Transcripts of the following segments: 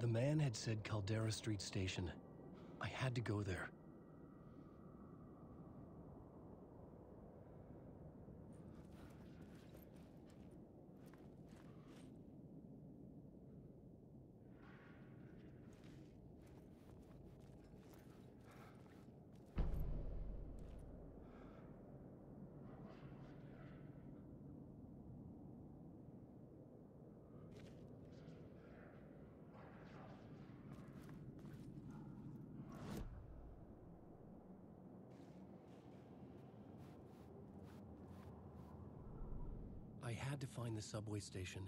The man had said Caldera Street Station. I had to go there. I find the subway station.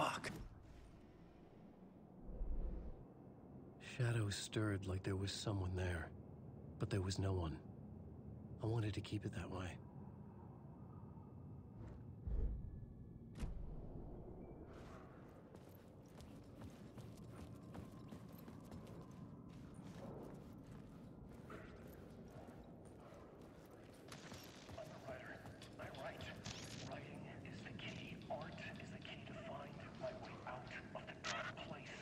Fuck. Shadows stirred like there was someone there, but there was no one. I wanted to keep it that way. I'm a writer. I write. Writing is the key. Art is the key to find my way out of the dark place.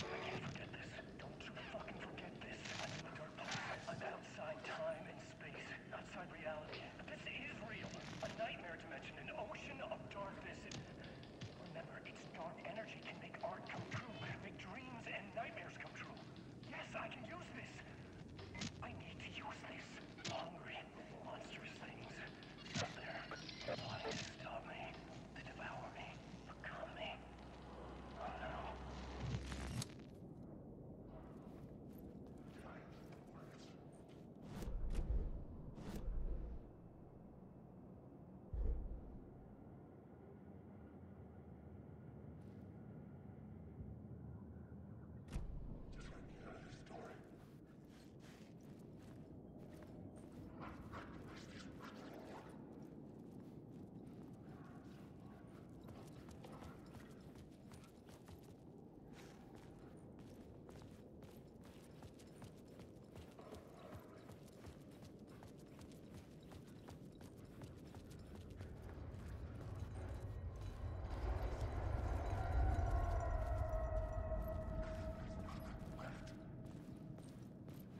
I can't forget this. Don't you fucking forget this. I'm in a dark place. I'm outside time and space. Outside reality. But this is real. A nightmare dimension. An ocean of darkness. And remember, its dark energy can make art come true. Make dreams and nightmares come true. Yes, I can use this. I need to use this. Hungry, monstrous things. Out there. Plotting to stop me. To devour me. Become me. Oh no. Just let me out of this story.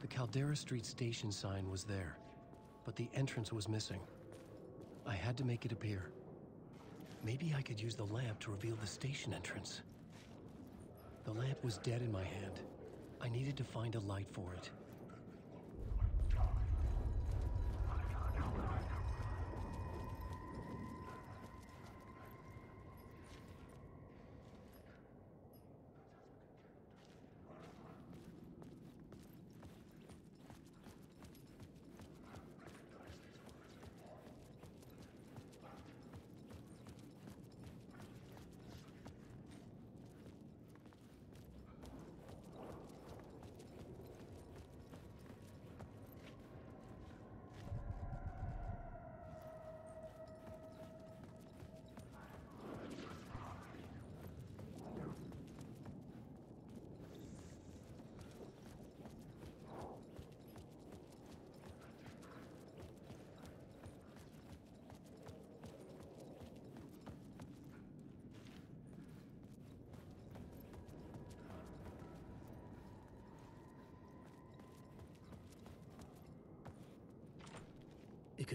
The Caldera Street station sign was there, but the entrance was missing. I had to make it appear. Maybe I could use the lamp to reveal the station entrance. The lamp was dead in my hand. I needed to find a light for it.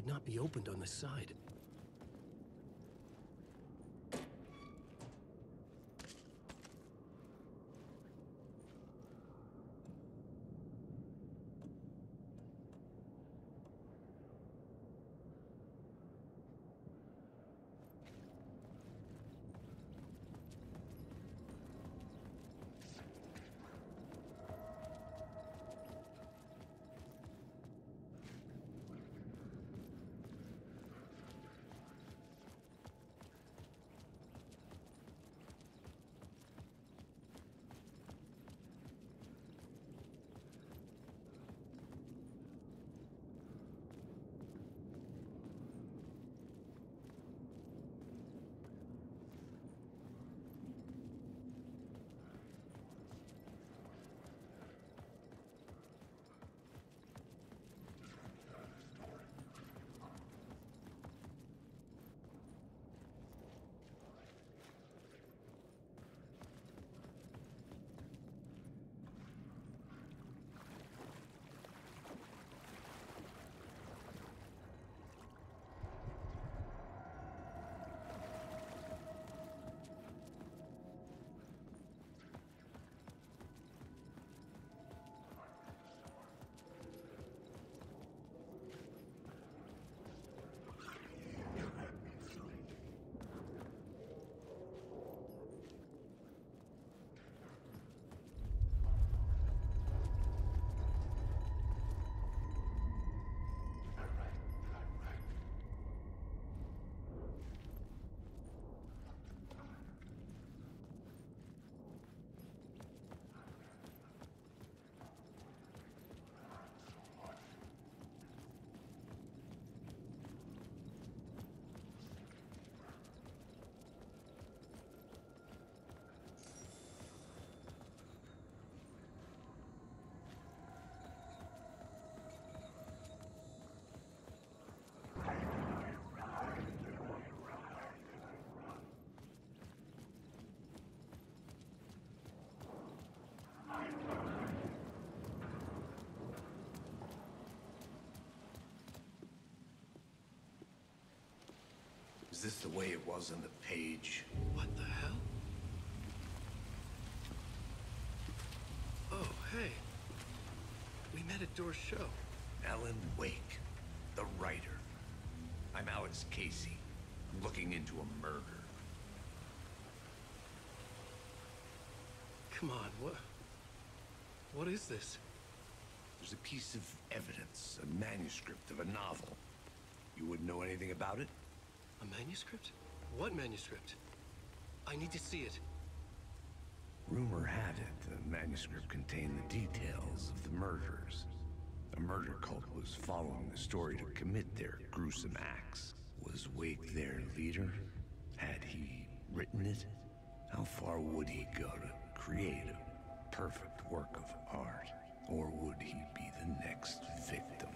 Not be opened on the side. This the way it was on the page? What the hell? Oh, hey. We met at Door's show. Alan Wake, the writer. I'm Alex Casey. I'm looking into a murder. Come on, what... What is this? There's a piece of evidence, a manuscript of a novel. You wouldn't know anything about it? Manuscript? What manuscript? I need to see it. Rumor had it the manuscript contained the details of the murders. A murder cult was following the story to commit their gruesome acts. Was Wake their leader? Had he written it? How far would he go to create a perfect work of art? Or would he be the next victim?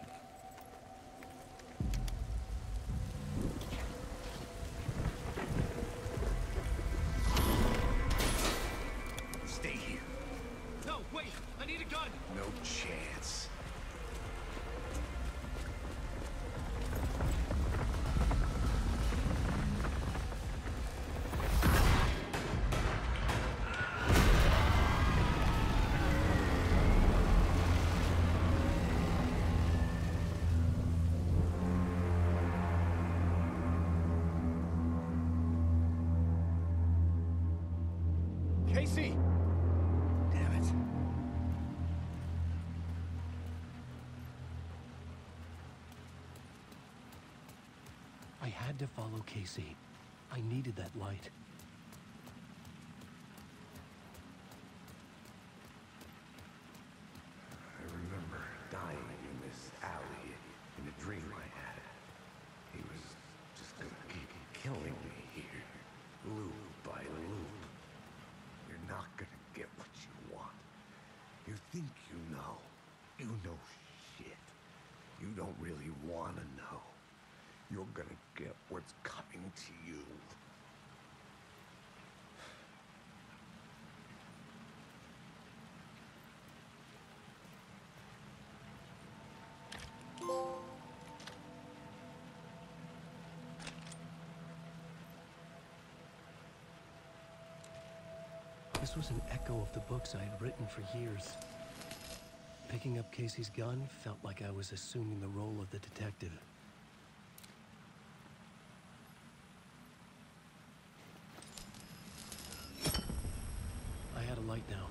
To follow Casey. I needed that light. I remember dying in this alley in a dream I had. He was just gonna keep killing me here, loop by loop. You're not gonna get what you want. You think you know. You know shit. You don't really wanna know. You're gonna get what's coming to you. This was an echo of the books I had written for years. Picking up Casey's gun felt like I was assuming the role of the detective. I had a light now.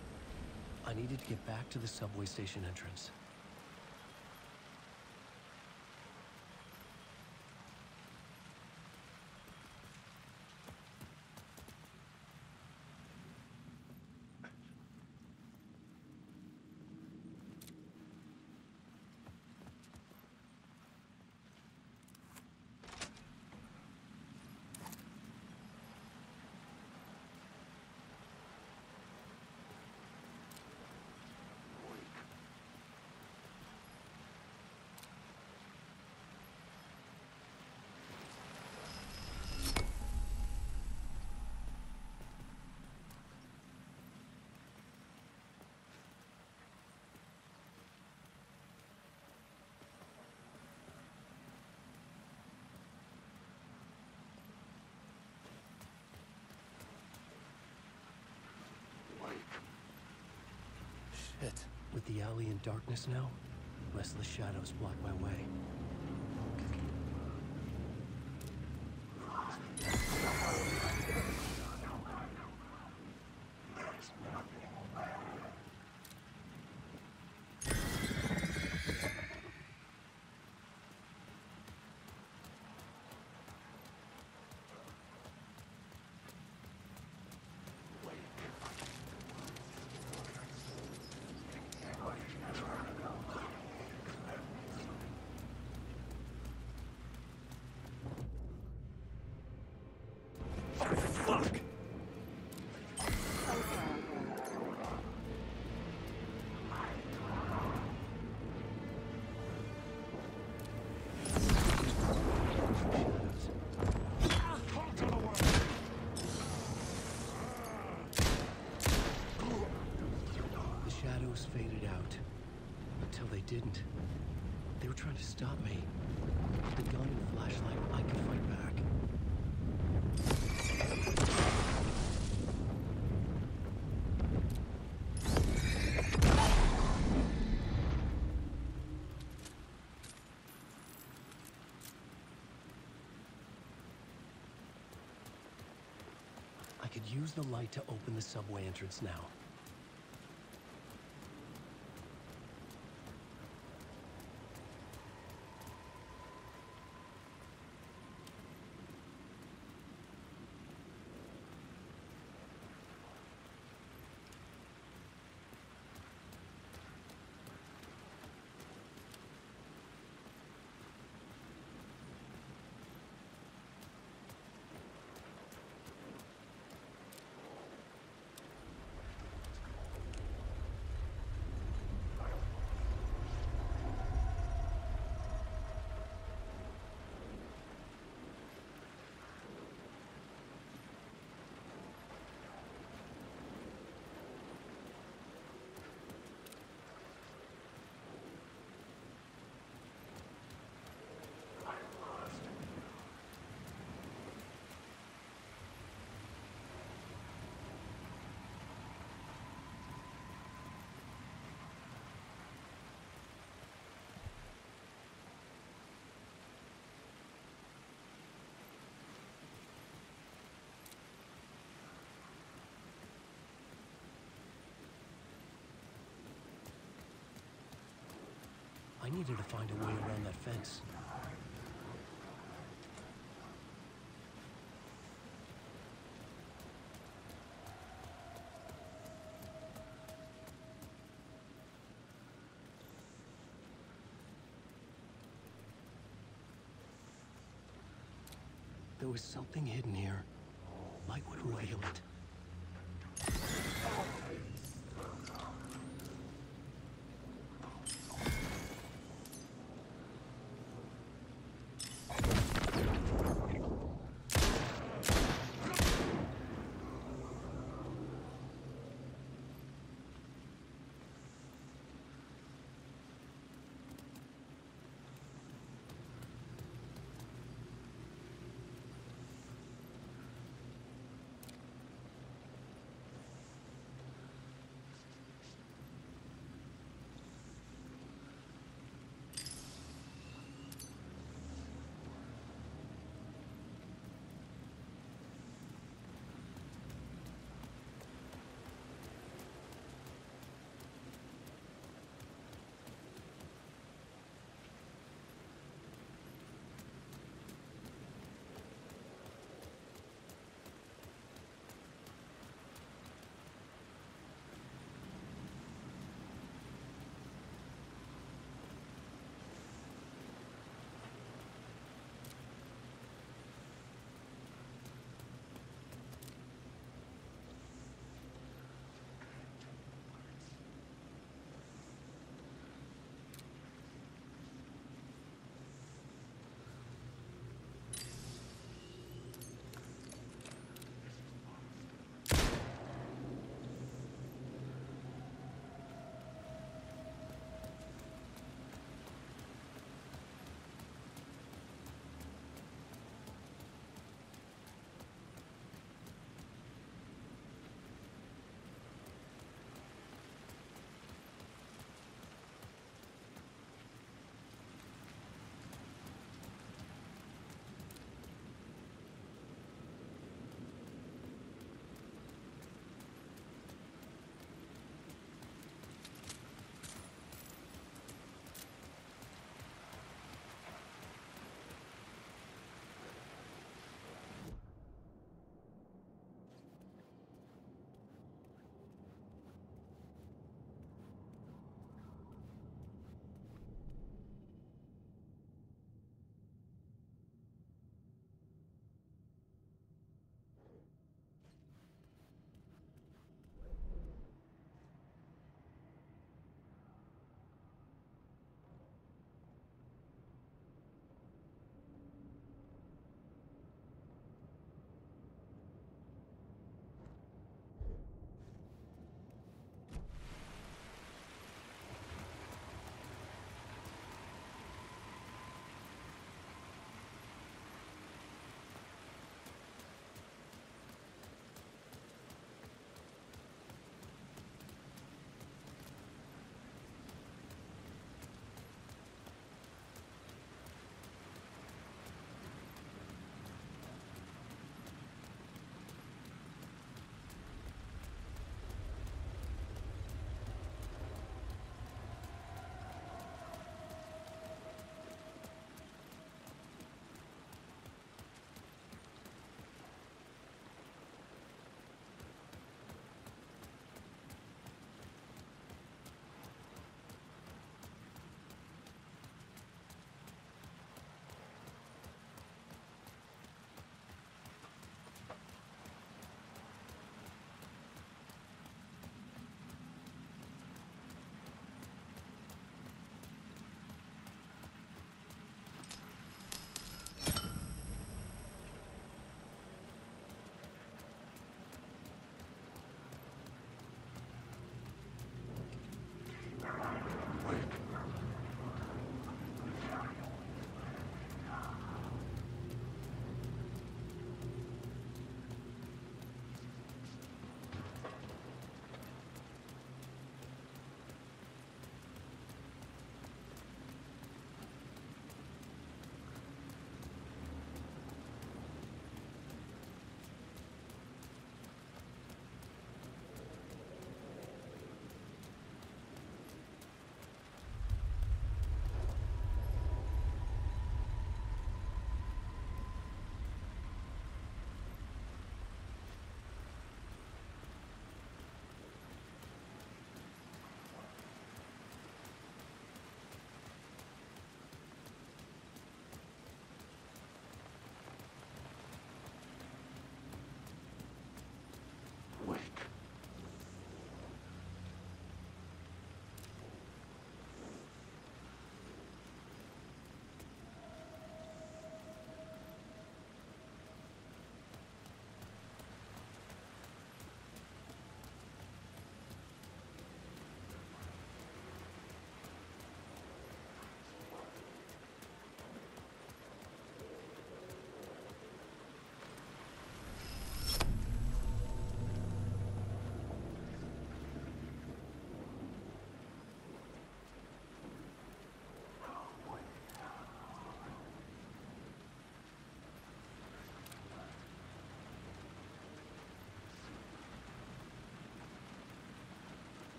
I needed to get back to the subway station entrance. Shit. With the alley in darkness now, restless shadows block my way. Faded out. Until they didn't. They were trying to stop me. With the gun and flashlight, I could fight back. I could use the light to open the subway entrance now. I needed to find a way around that fence. There was something hidden here. Light would reveal it.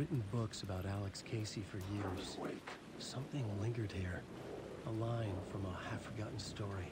Written books about Alex Casey for years. Something lingered here. A line from a half-forgotten story.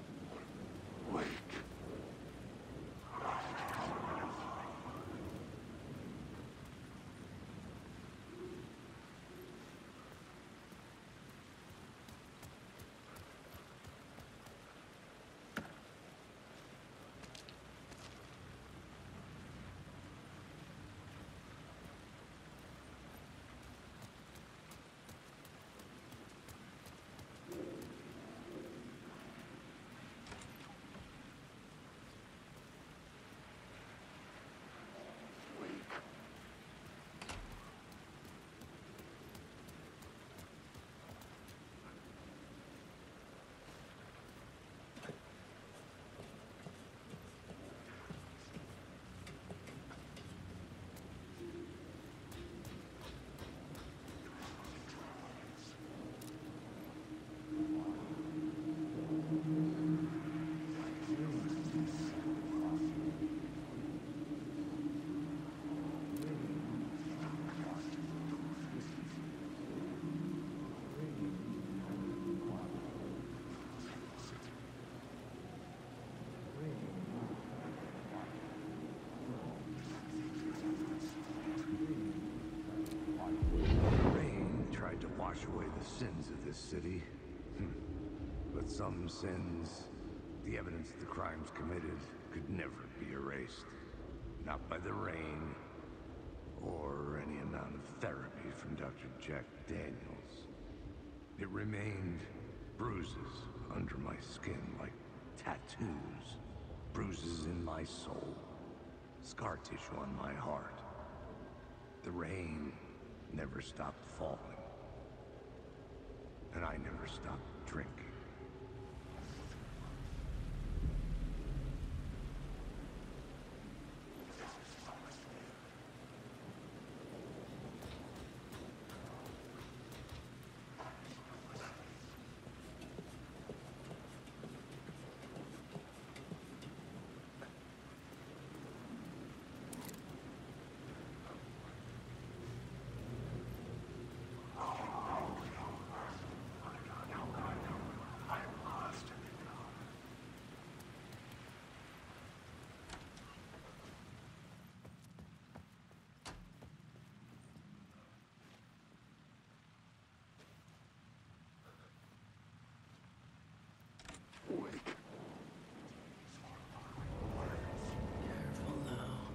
Rain tried to wash away the sins of this city. Hmm. But some sins, the evidence of the crimes committed, could never be erased. Not by the rain, or any amount of therapy from Dr. Jack Daniels. It remained bruises under my skin like tattoos. Bruises in my soul. Scar tissue on my heart. The rain never stopped falling. And I never stopped drinking. Careful now.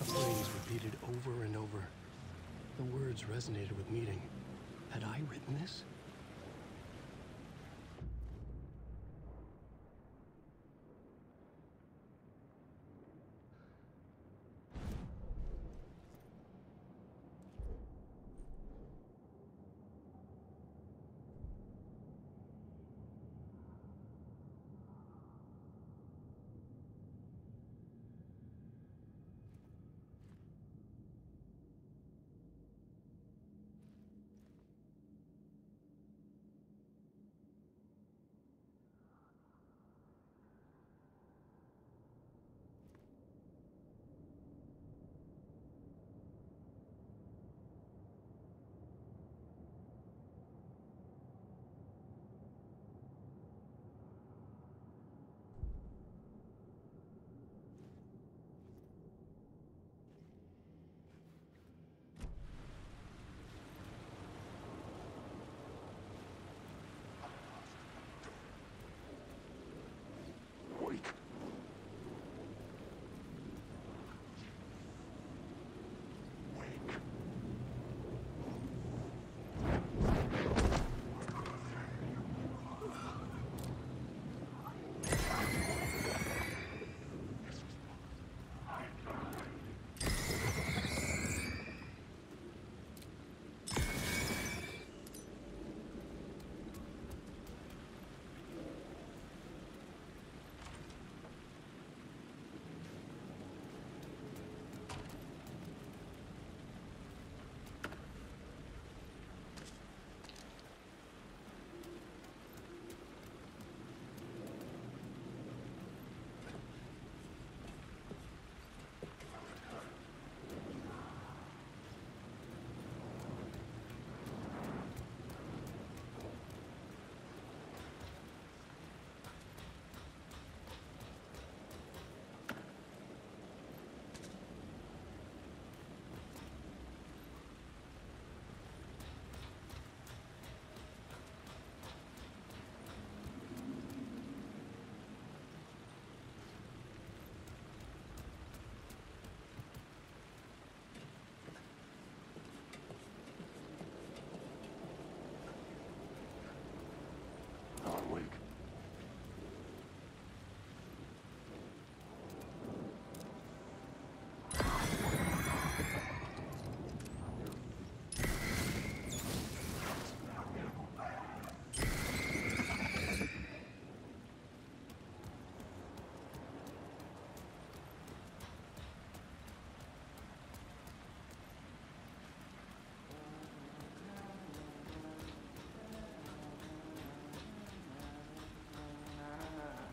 A phrase repeated over and over. The words resonated with meaning. Had I written this?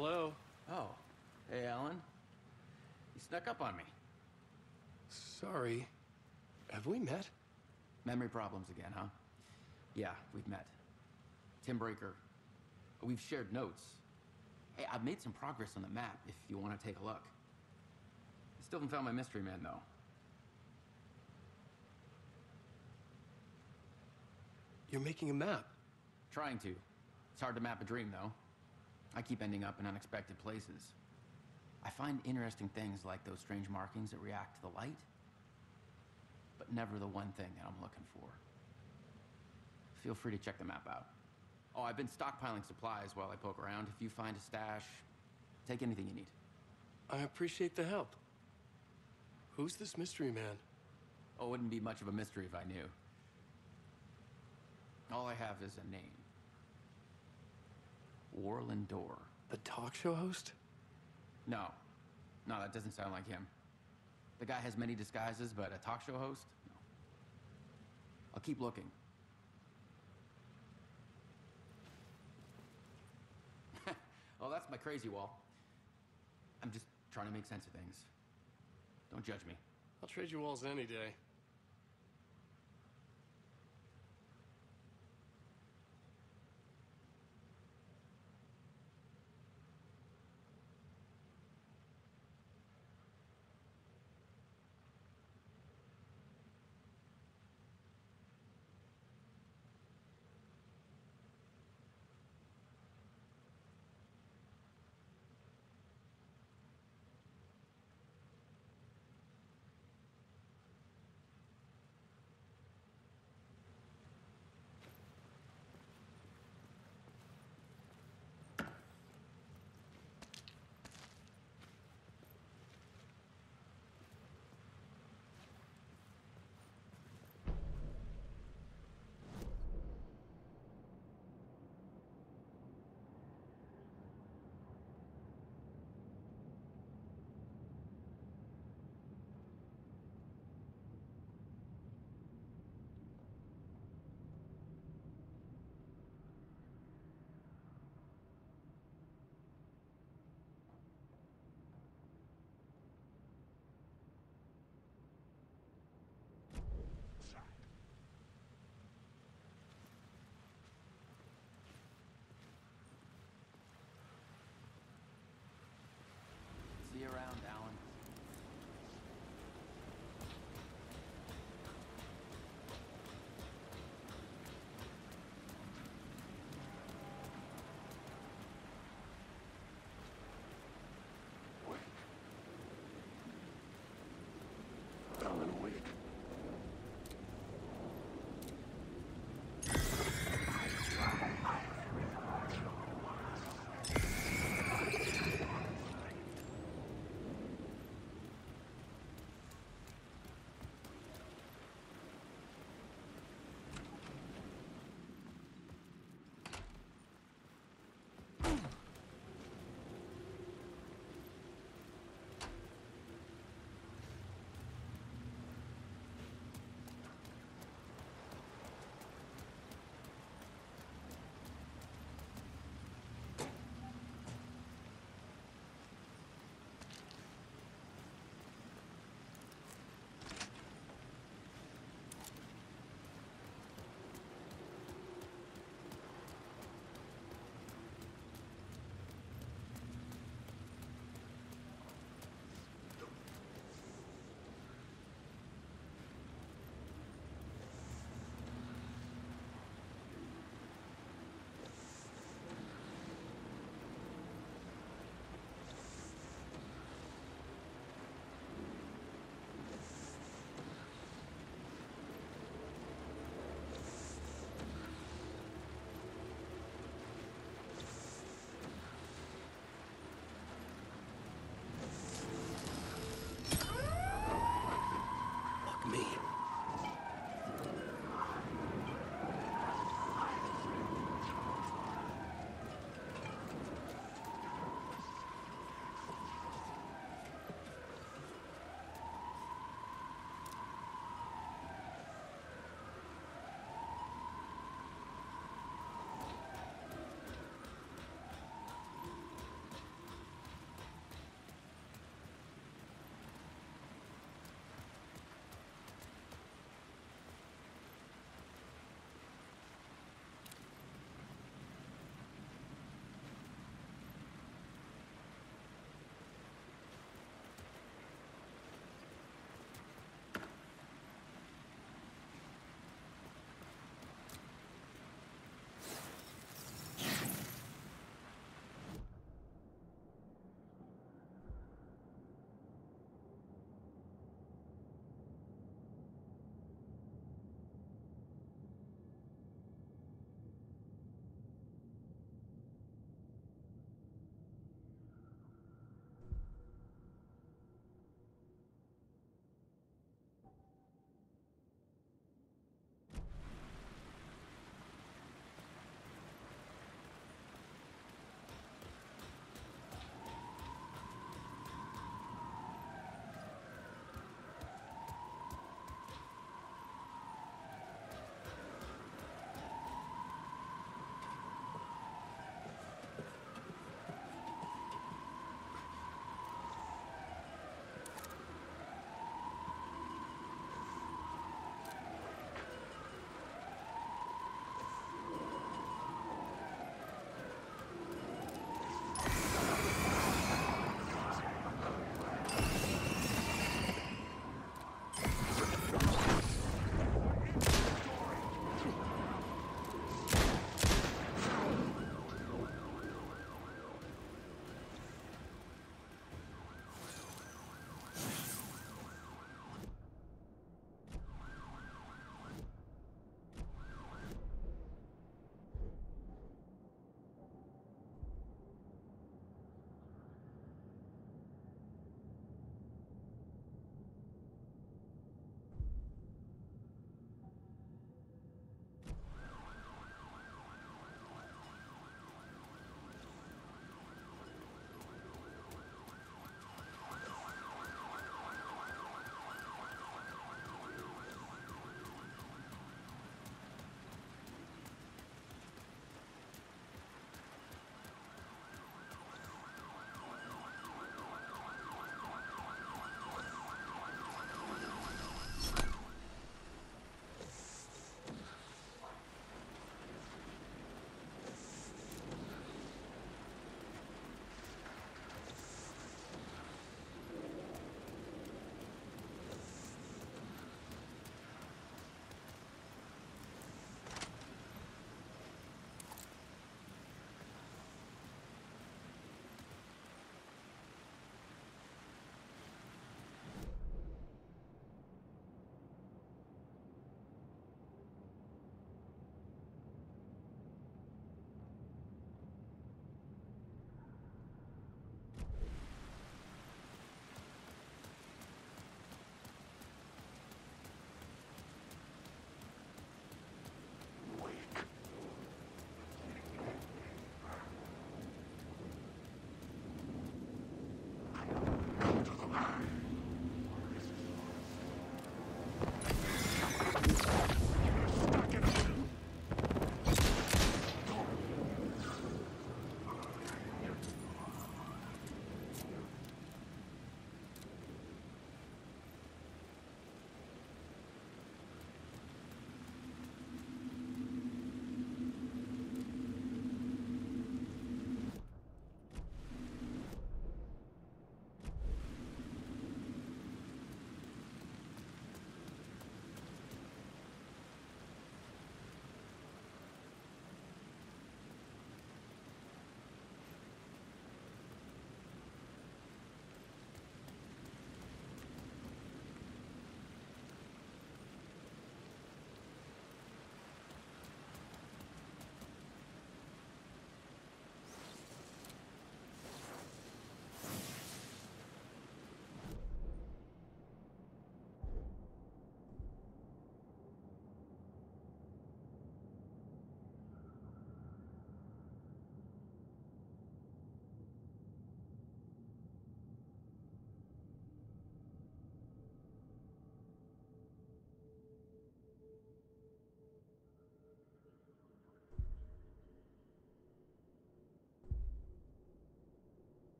Hello? Oh, hey, Alan. You snuck up on me. Sorry. Have we met? Memory problems again, huh? Yeah, we've met. Tim Breaker. We've shared notes. Hey, I've made some progress on the map if you want to take a look. I still haven't found my mystery man, though. You're making a map. Trying to. It's hard to map a dream, though. I keep ending up in unexpected places. I find interesting things like those strange markings that react to the light, but never the one thing that I'm looking for. Feel free to check the map out. Oh, I've been stockpiling supplies while I poke around. If you find a stash, take anything you need. I appreciate the help. Who's this mystery man? Oh, it wouldn't be much of a mystery if I knew. All I have is a name. Warlin Door. The talk show host? No. No, that doesn't sound like him. The guy has many disguises, but a talk show host? No. I'll keep looking. oh, that's my crazy wall. I'm just trying to make sense of things. Don't judge me. I'll trade you walls any day.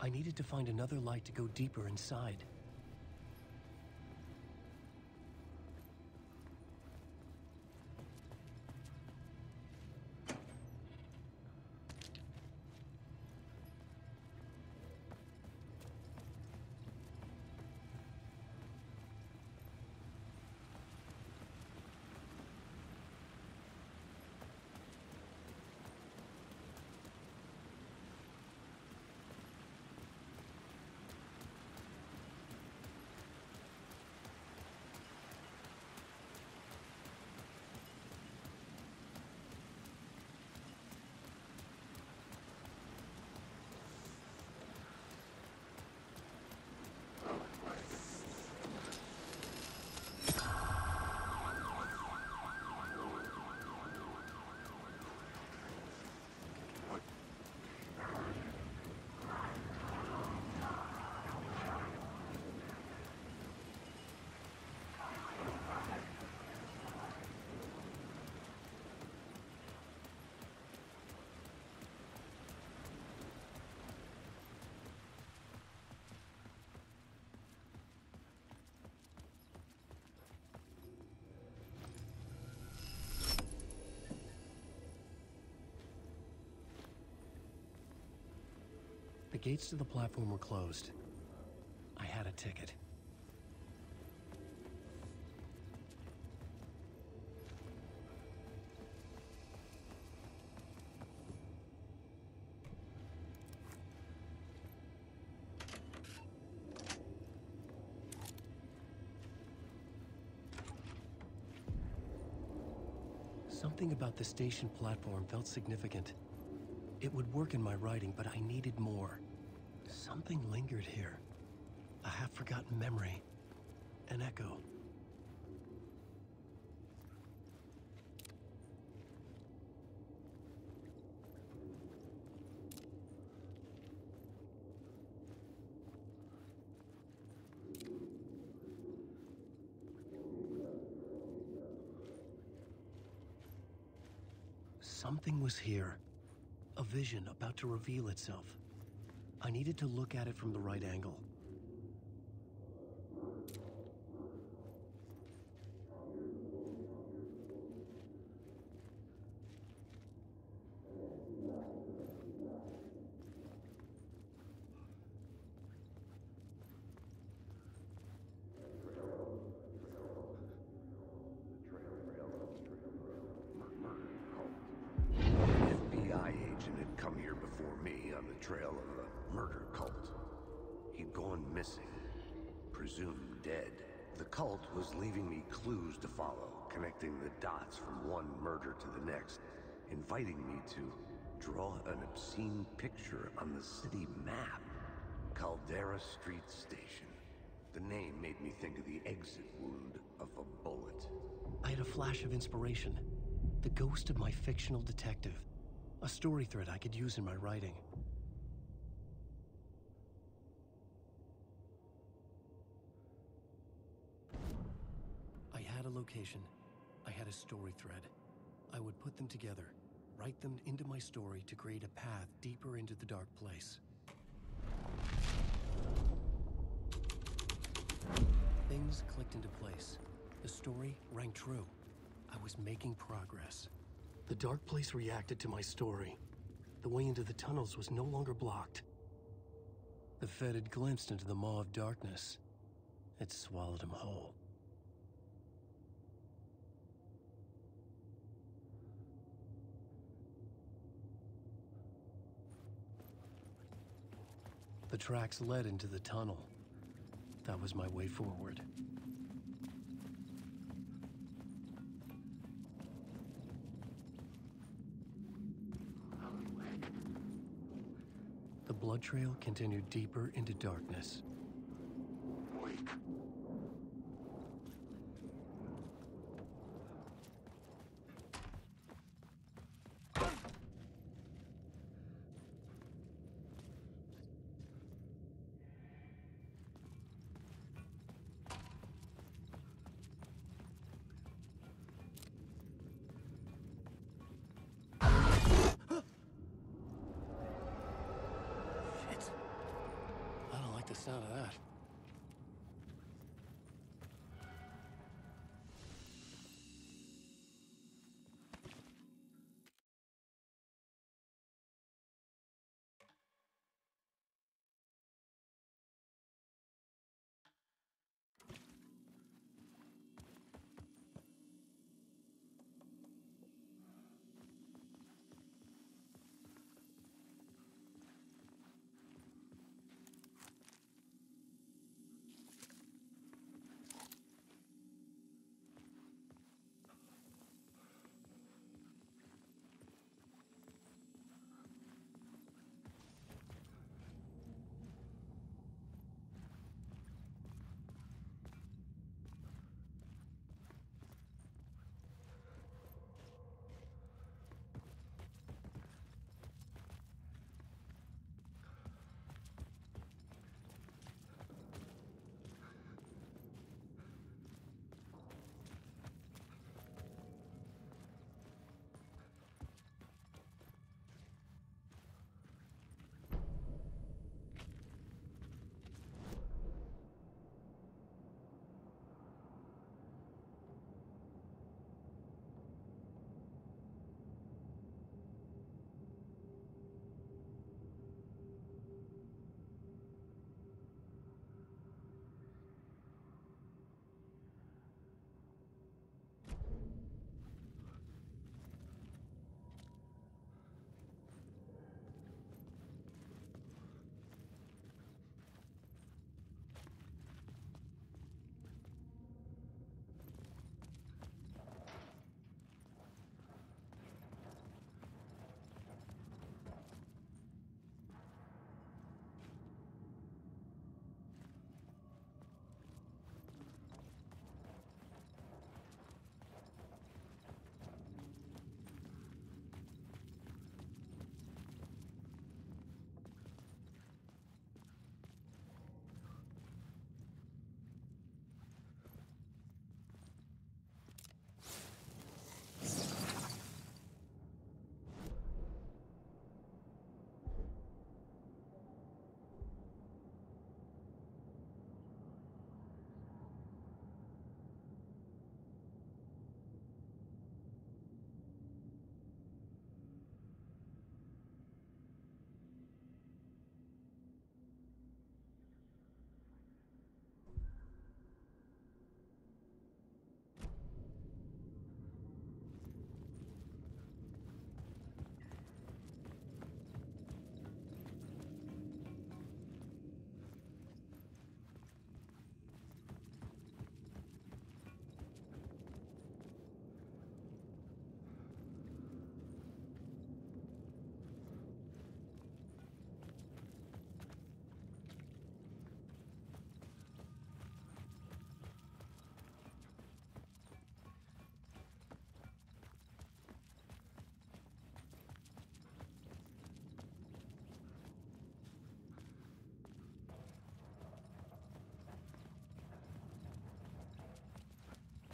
I needed to find another light to go deeper inside. The gates to the platform were closed. I had a ticket. Something about the station platform felt significant. It would work in my writing, but I needed more. Something lingered here. A half-forgotten memory. An echo. Something was here. A vision about to reveal itself. I needed to look at it from the right angle. An FBI agent had come here before me on the trail of a murder cult. He'd gone missing, presumed dead. The cult was leaving me clues to follow, connecting the dots from one murder to the next, inviting me to draw an obscene picture on the city map. Caldera Street Station. The name made me think of the exit wound of a bullet. I had a flash of inspiration. The ghost of my fictional detective. A story thread I could use in my writing. I had a location. I had a story thread. I would put them together, write them into my story to create a path deeper into the dark place. Things clicked into place. The story rang true. I was making progress. The dark place reacted to my story. The way into the tunnels was no longer blocked. The Fed had glimpsed into the maw of darkness. It swallowed him whole. The tracks led into the tunnel. That was my way forward. Blood trail continued deeper into darkness.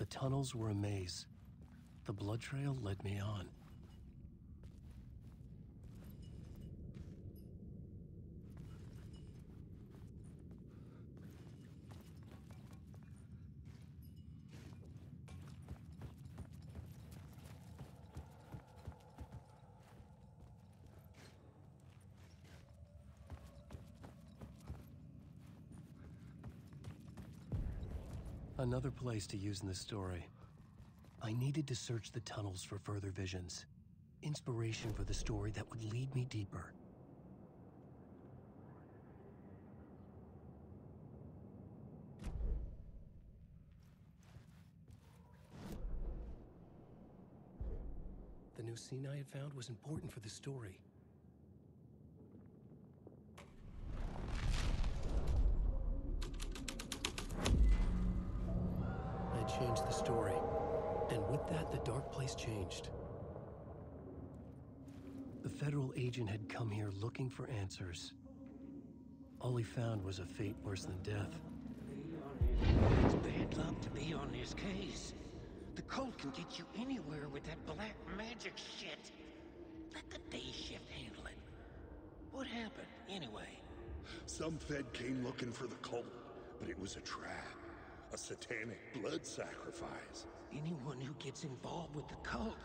The tunnels were a maze. The blood trail led me on. Another place to use in the story. I needed to search the tunnels for further visions. Inspiration for the story that would lead me deeper. The new scene I had found was important for the story. Agent had come here looking for answers. All he found was a fate worse than death. It's bad luck to be on this case. The cult can get you anywhere with that black magic shit. Let the day shift handle it. What happened, anyway? Some Fed came looking for the cult, but it was a trap. A satanic blood sacrifice. Anyone who gets involved with the cult,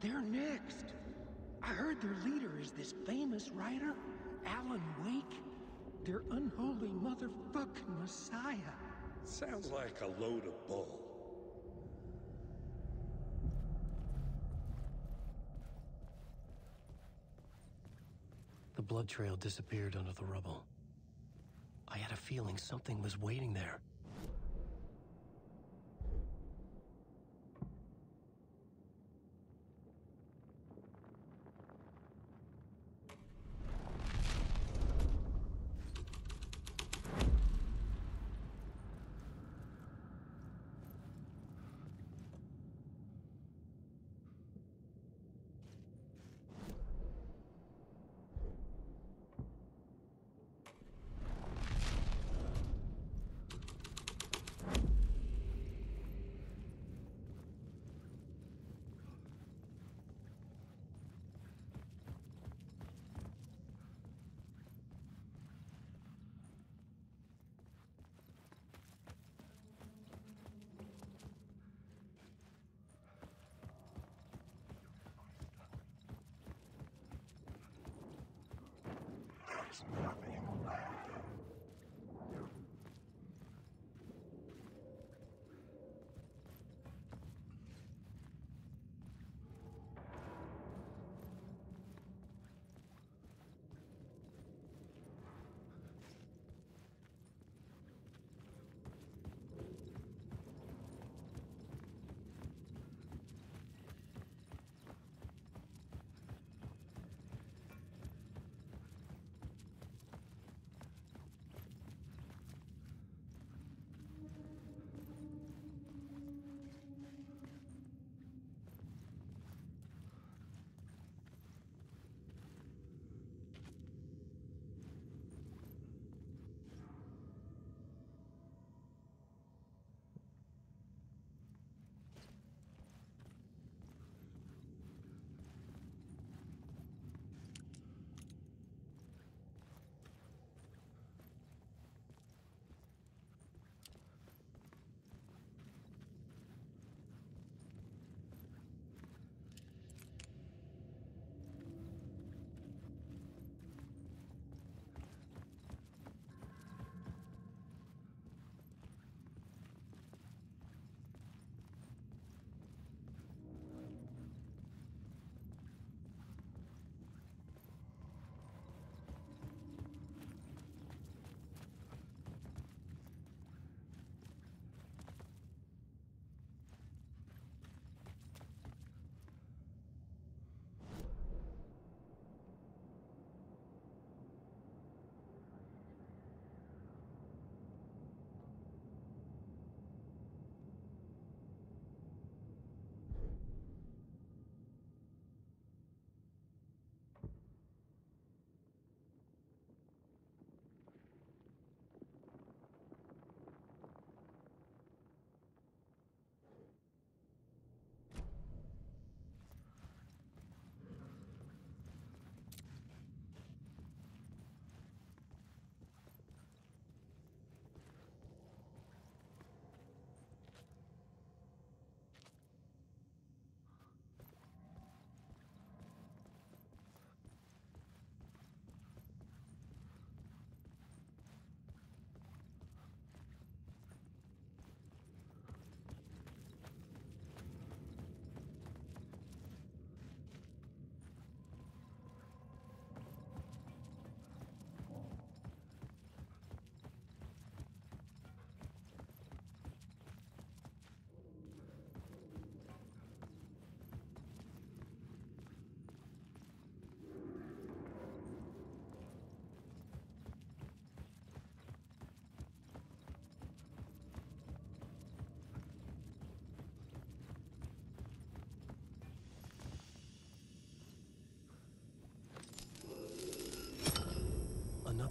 they're next. I heard their leader is this famous writer, Alan Wake. Their unholy motherfucking messiah. Sounds like a load of bull. The blood trail disappeared under the rubble. I had a feeling something was waiting there.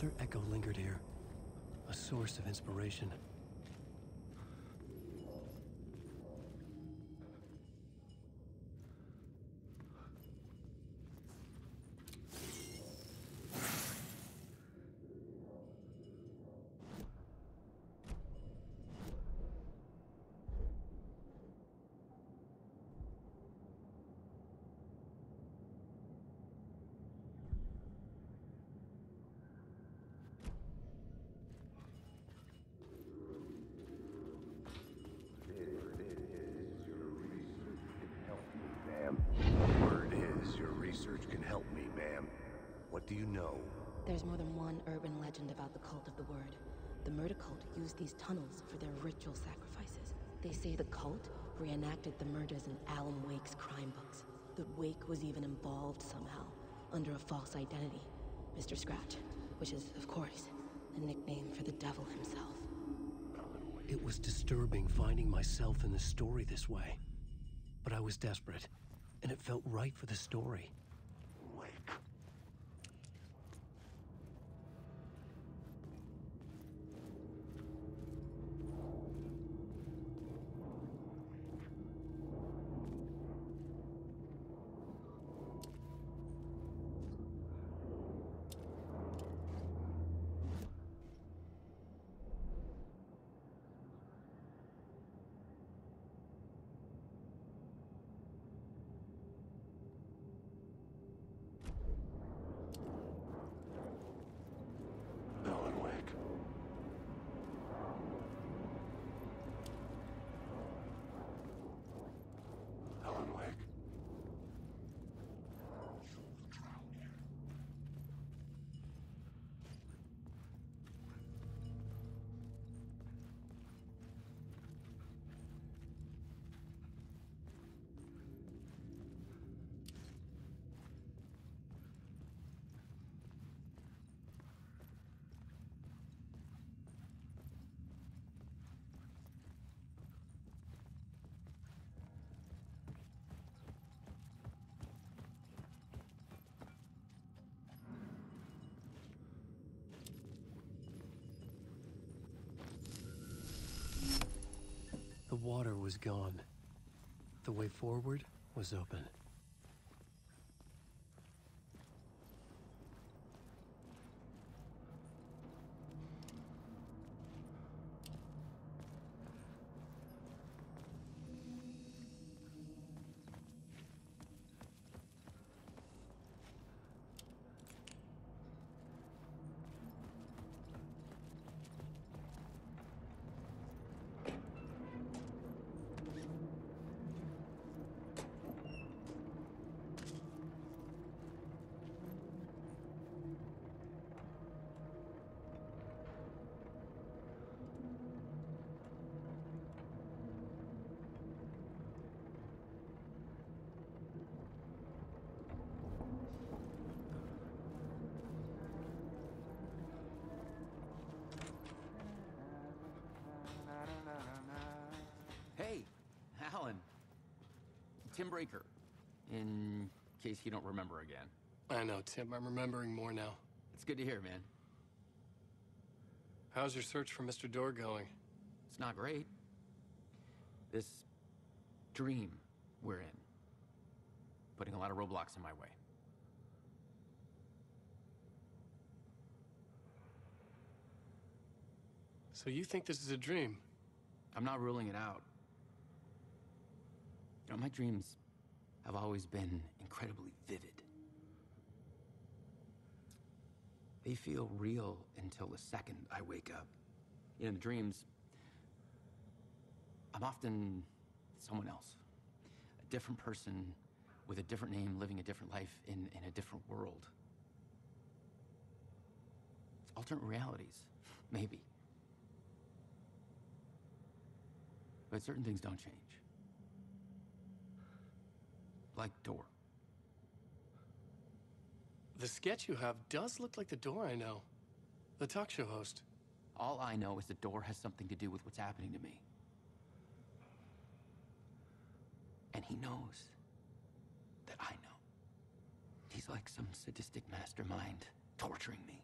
Another echo lingered here, a source of inspiration. Ma'am, word is your research can help me, ma'am. What do you know? There's more than one urban legend about the cult of the word. The murder cult used these tunnels for their ritual sacrifices. They say the cult reenacted the murders in Alan Wake's crime books. That Wake was even involved somehow, under a false identity. Mr. Scratch, which is, of course, a nickname for the devil himself. It was disturbing finding myself in the story this way. But I was desperate, and it felt right for the story. Wake. Alan Wake. Alan Wake. The water was gone. The way forward was open. Hey, Alan. Tim Breaker. In case you don't remember again. I know, Tim. I'm remembering more now. It's good to hear, man. How's your search for Mr. Door going? It's not great. This dream we're in, putting a lot of roadblocks in my way. So you think this is a dream? I'm not ruling it out. You know, my dreams have always been incredibly vivid. They feel real until the second I wake up. In the dreams, I'm often someone else, a different person with a different name, living a different life in, in a different world. It's alternate realities, maybe. But certain things don't change. Like door. The sketch you have does look like the door I know. The talk show host. All I know is the door has something to do with what's happening to me. And he knows that I know. He's like some sadistic mastermind torturing me.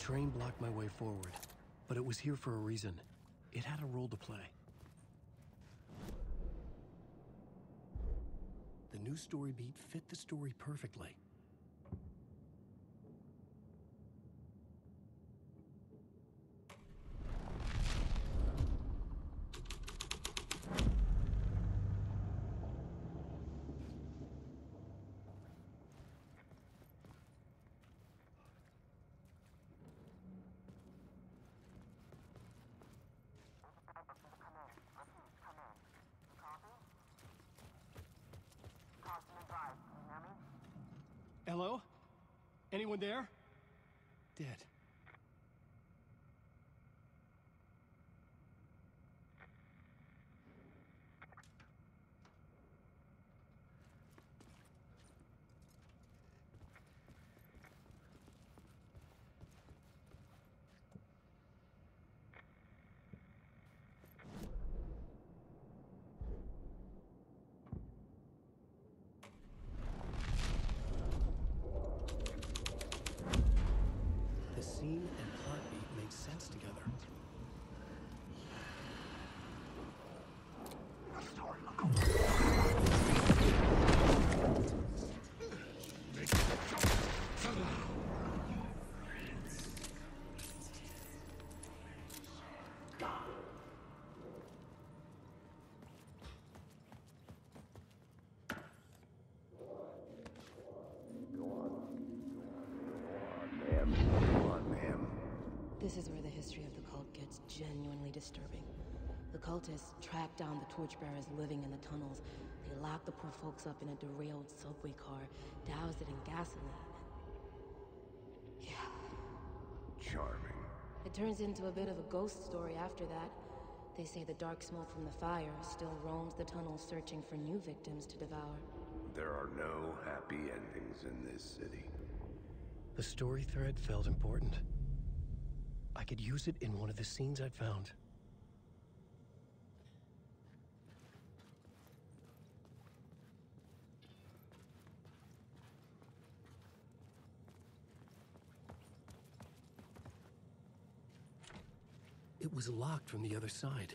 Train blocked my way forward, but it was here for a reason. It had a role to play. The new story beat fit the story perfectly. Hello? Anyone there? Dead. The scene and heartbeat made sense together. Ma'am, come on, ma'am. This is where the history of the cult gets genuinely disturbing. The cultists tracked down the torchbearers living in the tunnels. They locked the poor folks up in a derailed subway car, doused it in gasoline. Yeah, Charming. it turns into a bit of a ghost story after that. They say the dark smoke from the fire still roams the tunnels searching for new victims to devour. There are no happy endings in this city. The story thread felt important. I could use it in one of the scenes I'd found. It was locked from the other side.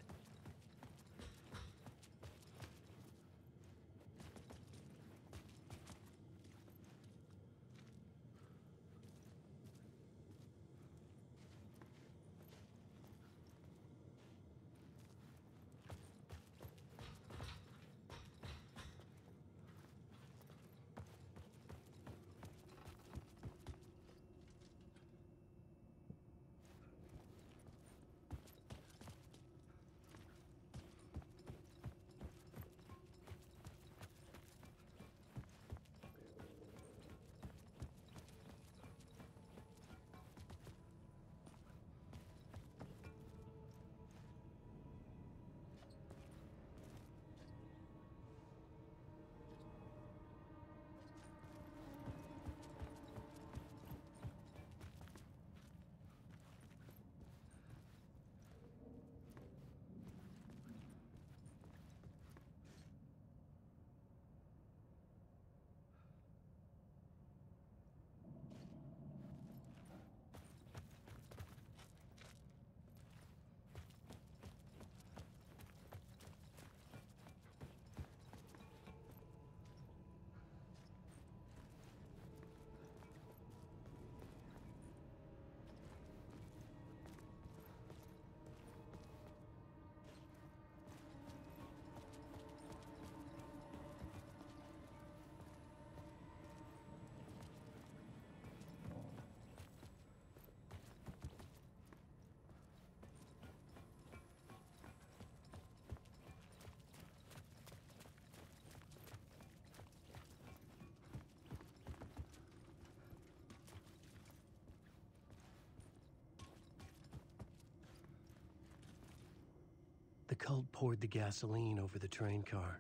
The cult poured the gasoline over the train car.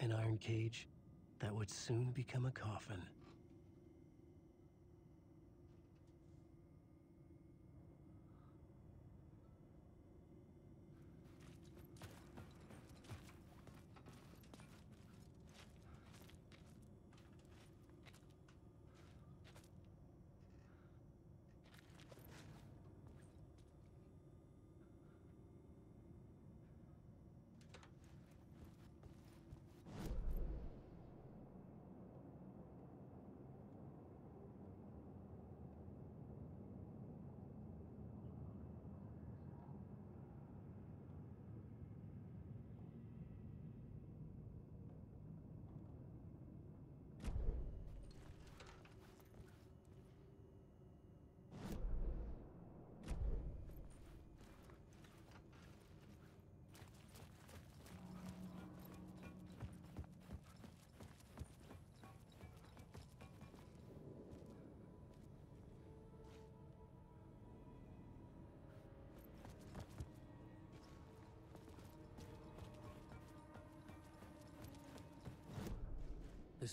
An iron cage that would soon become a coffin.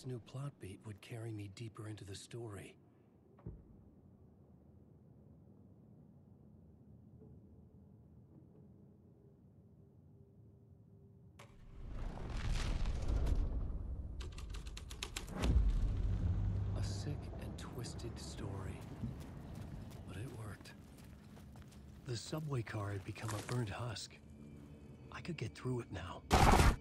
This new plot beat would carry me deeper into the story. A sick and twisted story. But it worked. The subway car had become a burnt husk. I could get through it now.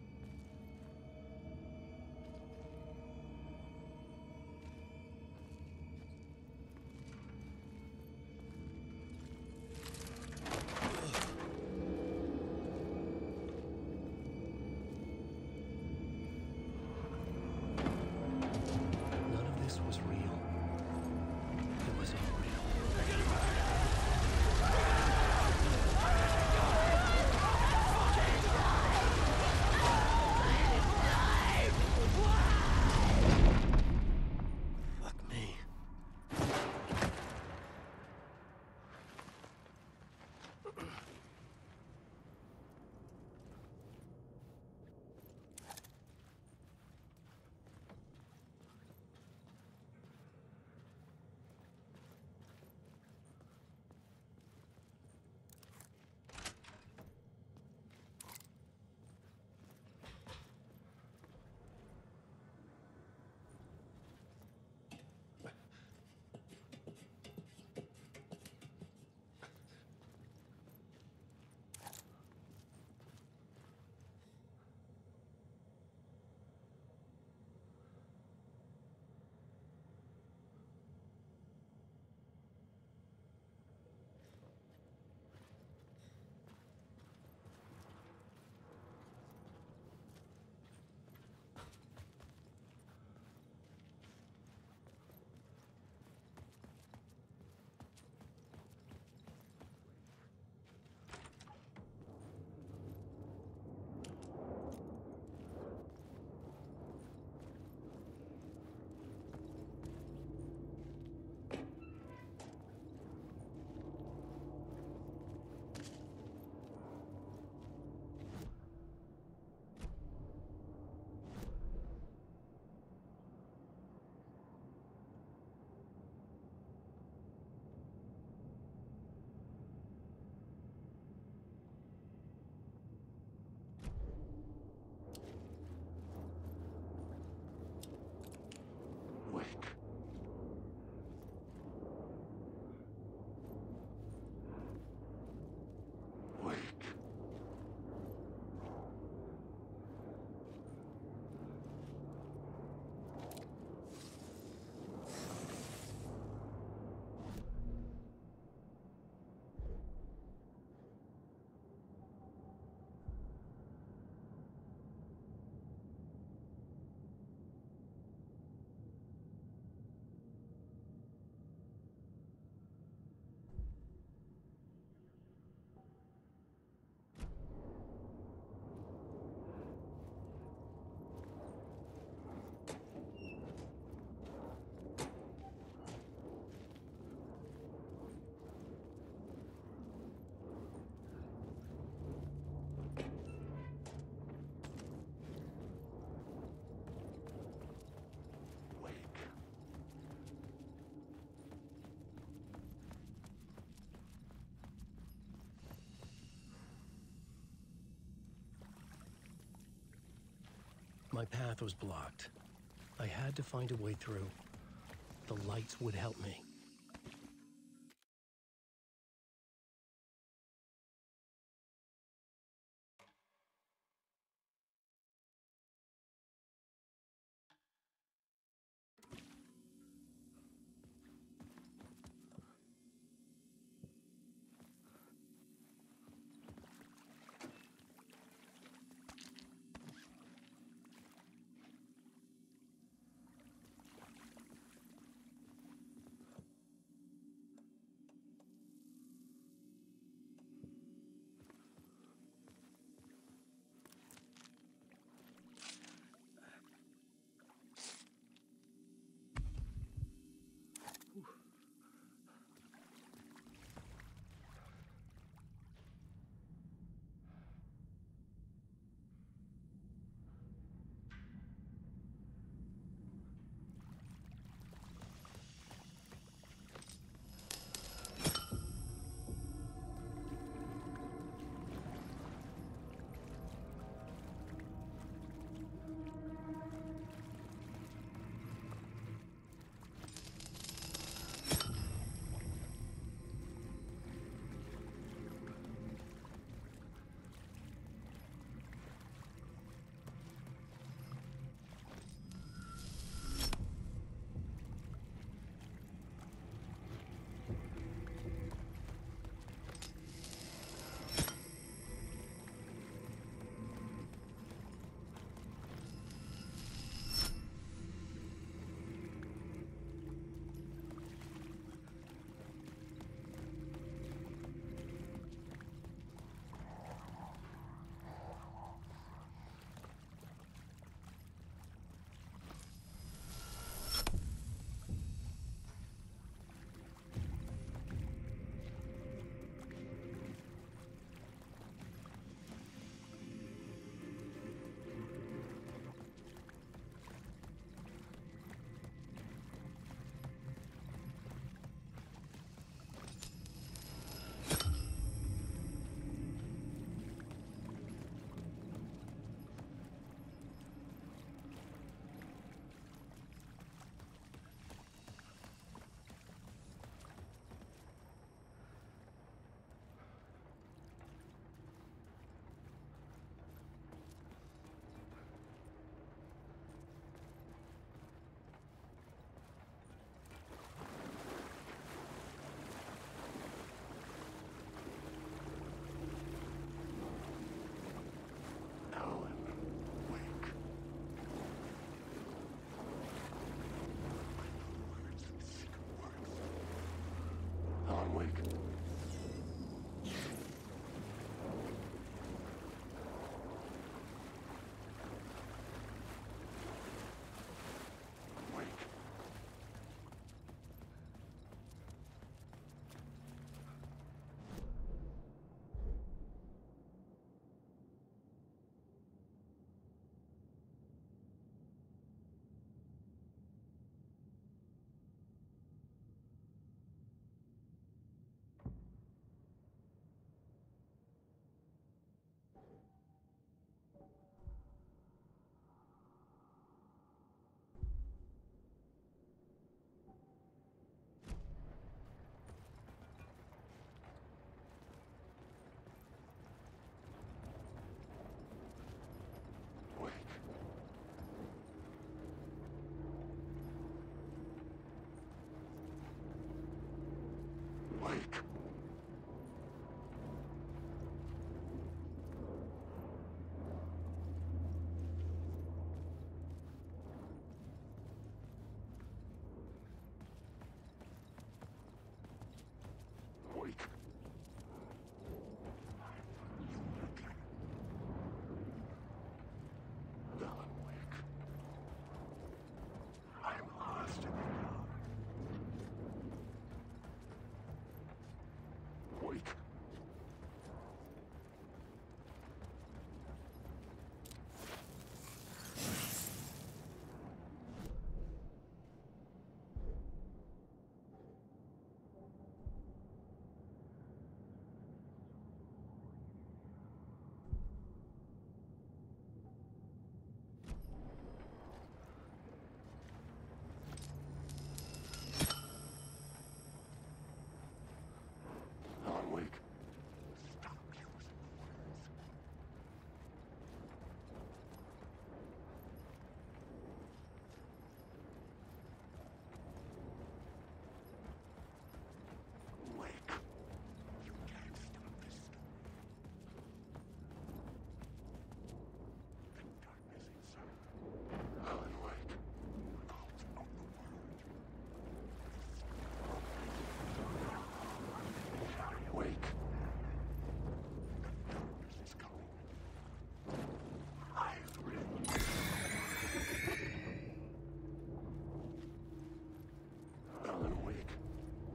My path was blocked. I had to find a way through. The lights would help me. back.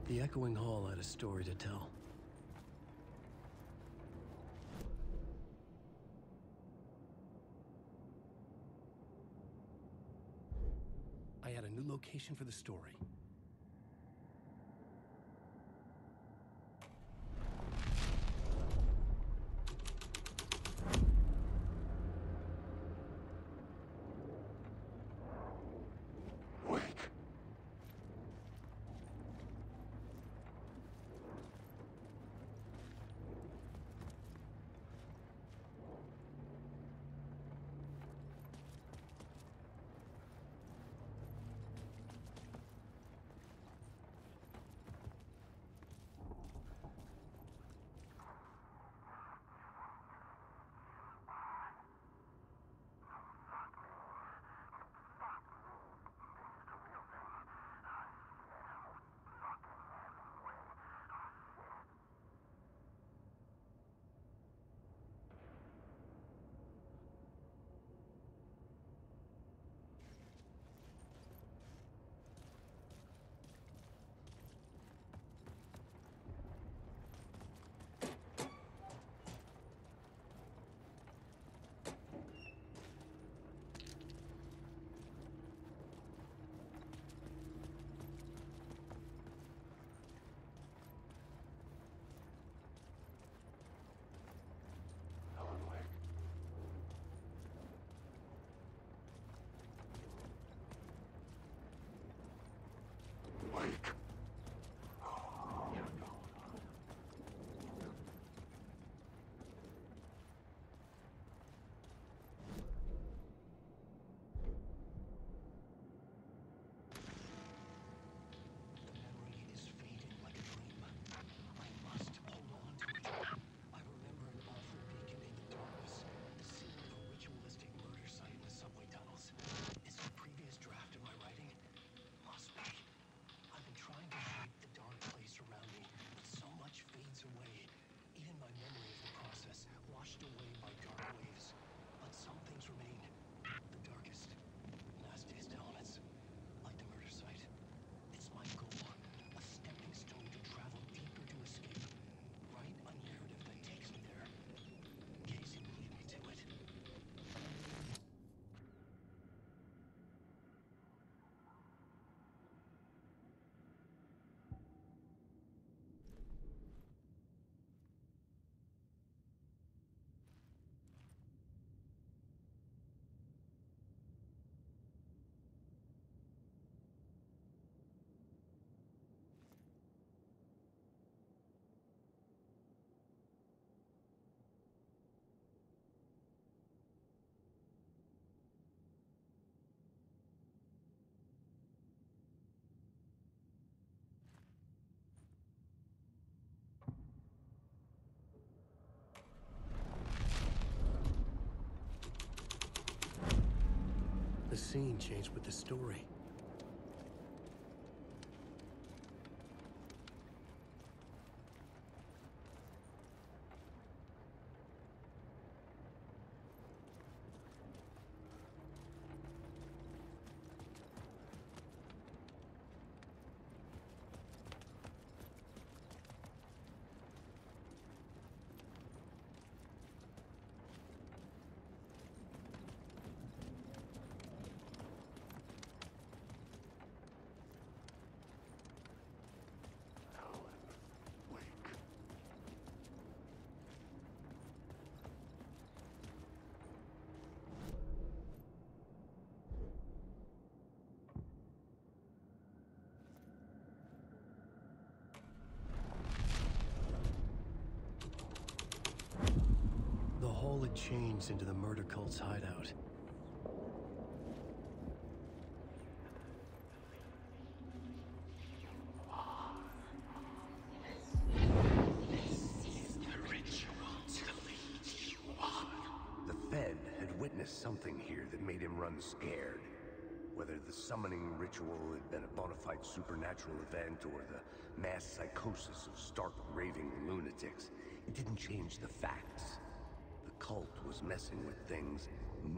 The echoing hall had a story to tell. I had a new location for the story. Scene changed with the story. Alan Wake. The hole into the murder cult's hideout. The Fed had witnessed something here that made him run scared. Whether the summoning ritual had been a bona fide supernatural event or the mass psychosis of stark raving lunatics, it didn't change the facts. The cult was messing with things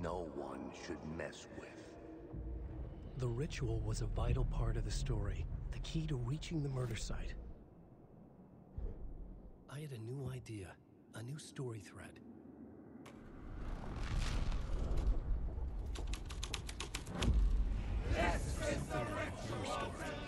no one should mess with. The ritual was a vital part of the story, the key to reaching the murder site. I had a new idea, a new story thread. Yes, it's the Your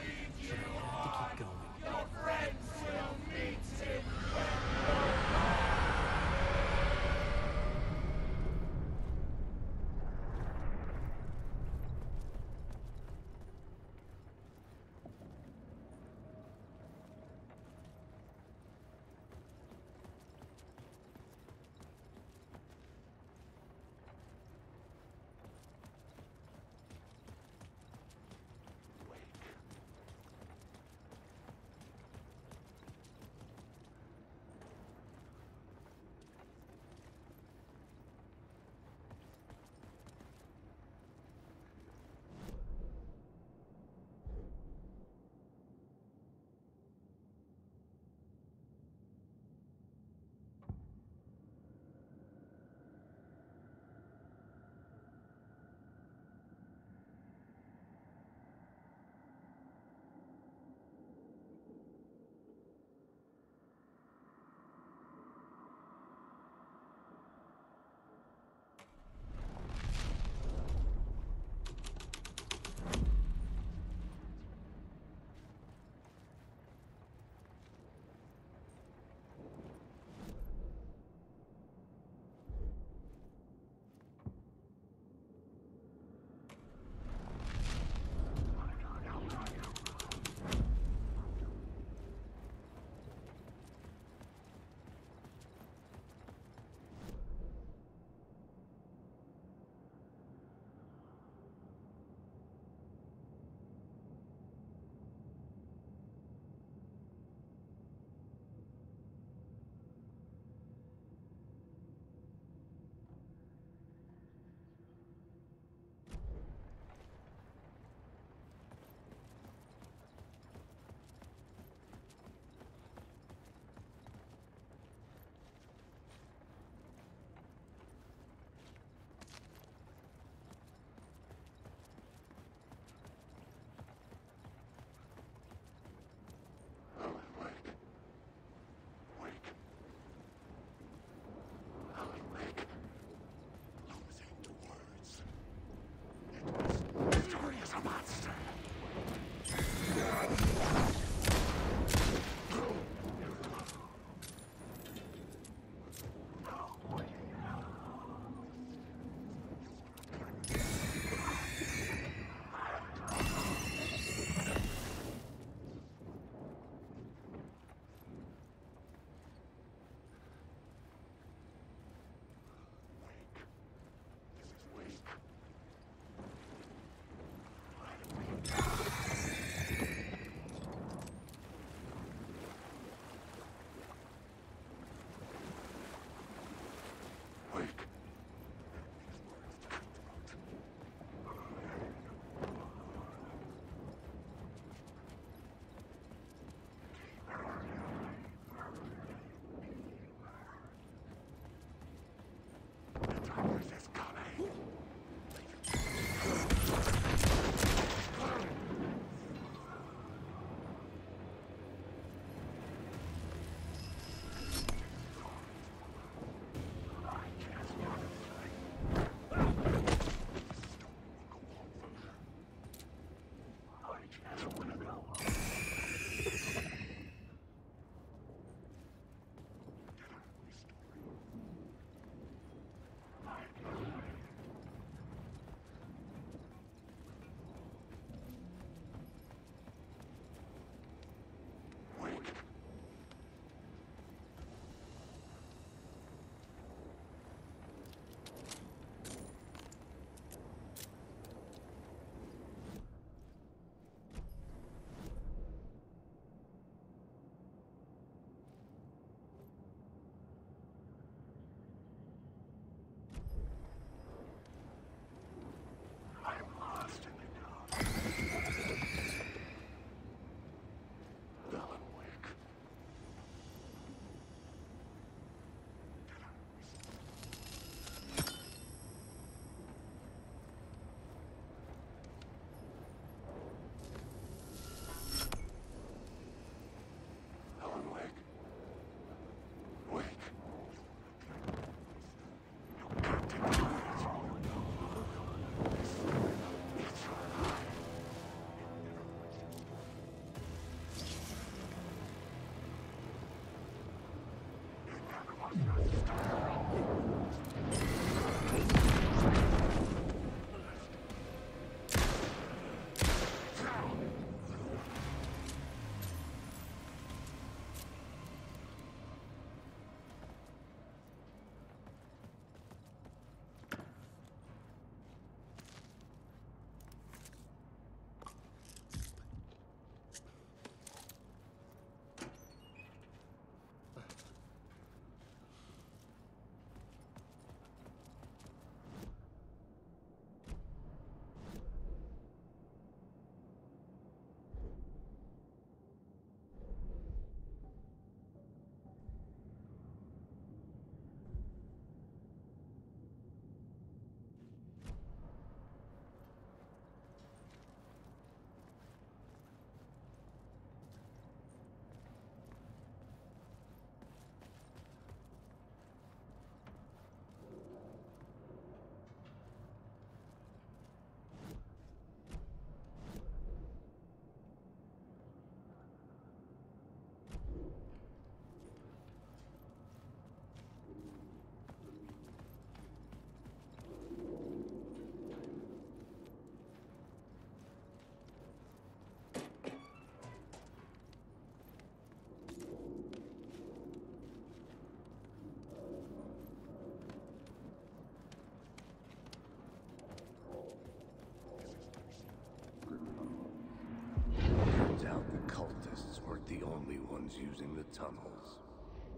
only ones using the tunnels.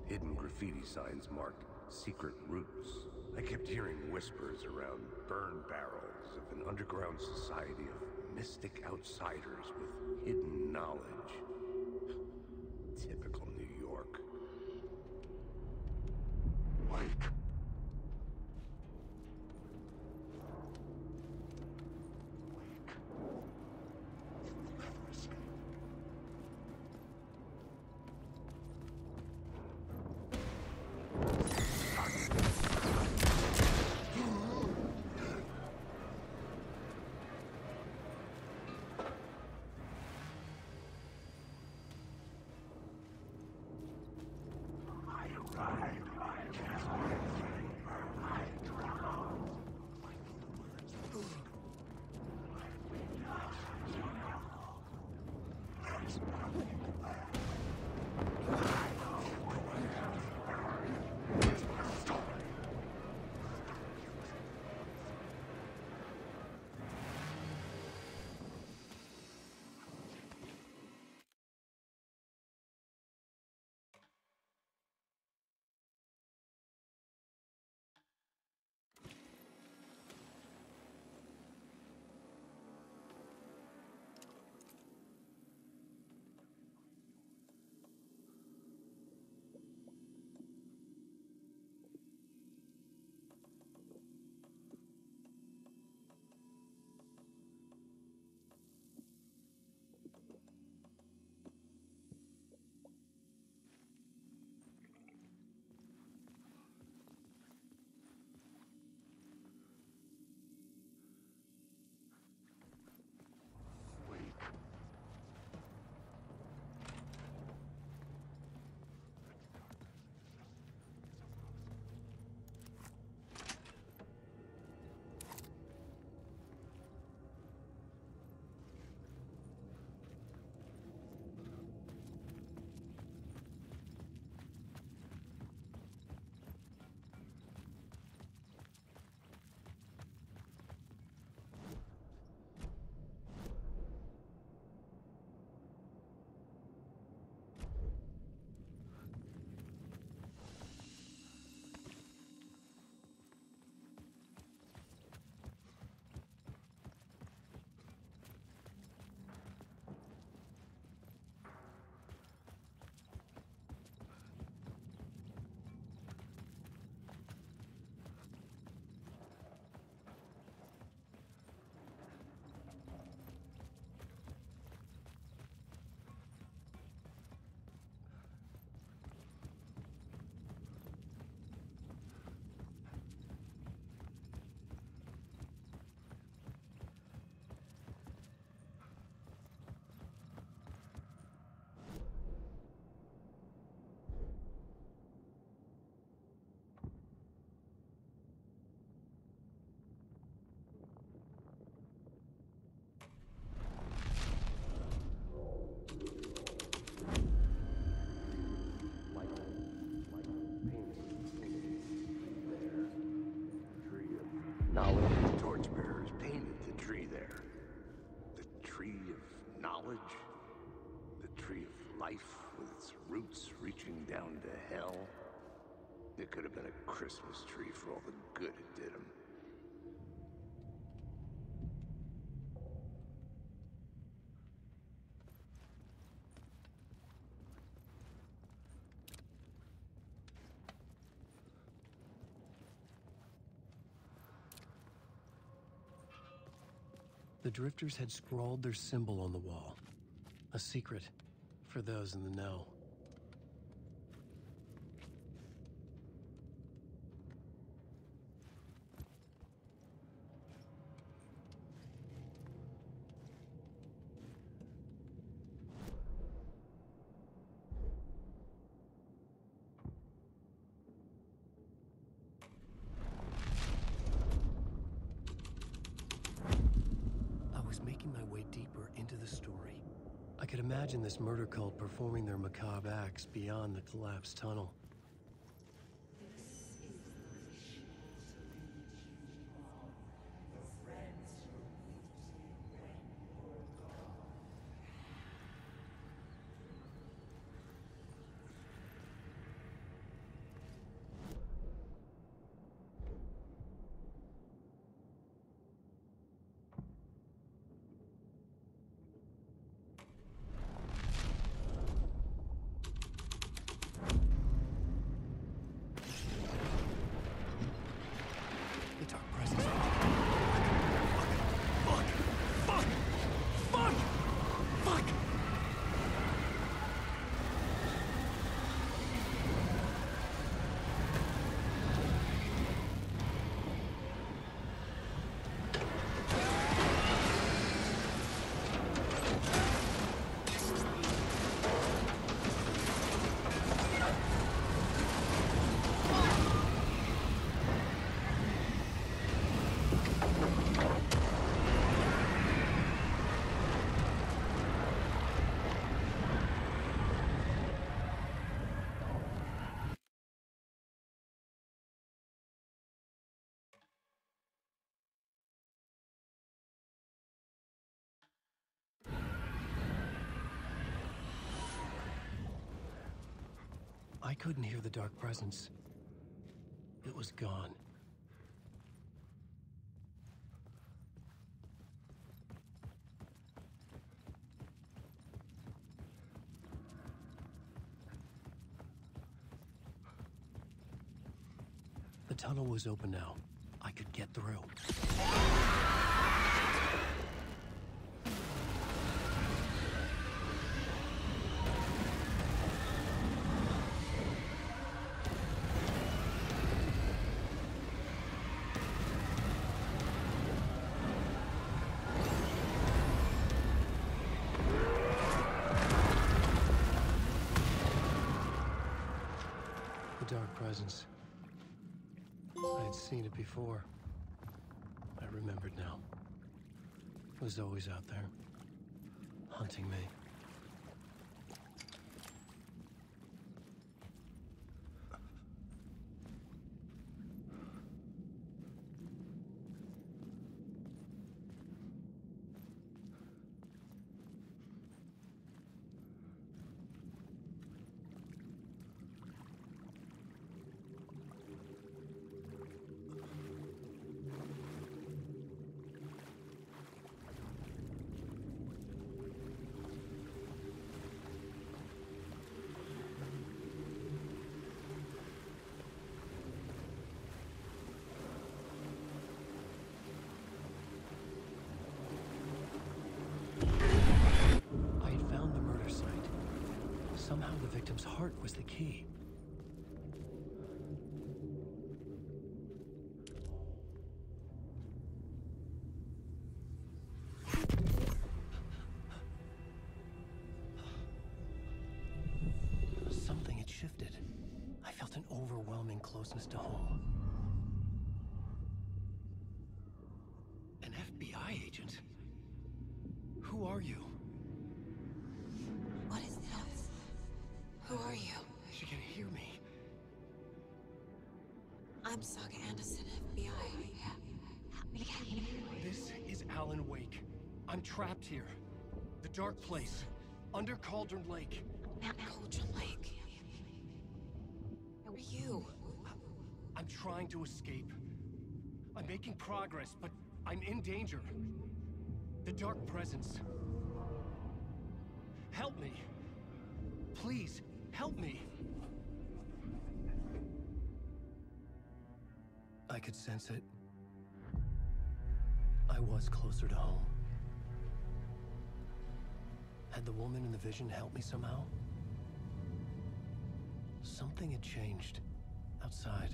Hidden graffiti signs marked secret routes. I kept hearing whispers around burn barrels of an underground society of mystic outsiders with hidden knowledge. Knowledge the torchbearers painted the tree there. The tree of knowledge. The tree of life with its roots reaching down to hell. It could have been a Christmas tree for all the good it did him. Drifters had scrawled their symbol on the wall. A secret for those in the know. I was making my way deeper into the story. I could imagine this murder cult performing their macabre acts beyond the collapsed tunnel. I couldn't hear the dark presence. It was gone. The tunnel was open now. I could get through. The dark presence. I had seen it before. I remembered now. It was always out there, hunting me. I had found the murder site. Somehow the victim's heart was the key. Trapped here. The dark place. Under Cauldron Lake. Cauldron Lake. Who are you? I'm trying to escape. I'm making progress, but I'm in danger. The Dark Presence. Help me. Please, help me. I could sense it. I was closer to home. Had the woman in the vision helped me somehow? Something had changed. Outside.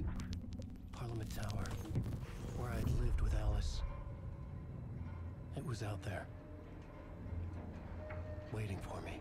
Parliament Tower. Where I'd lived with Alice. It was out there. Waiting for me.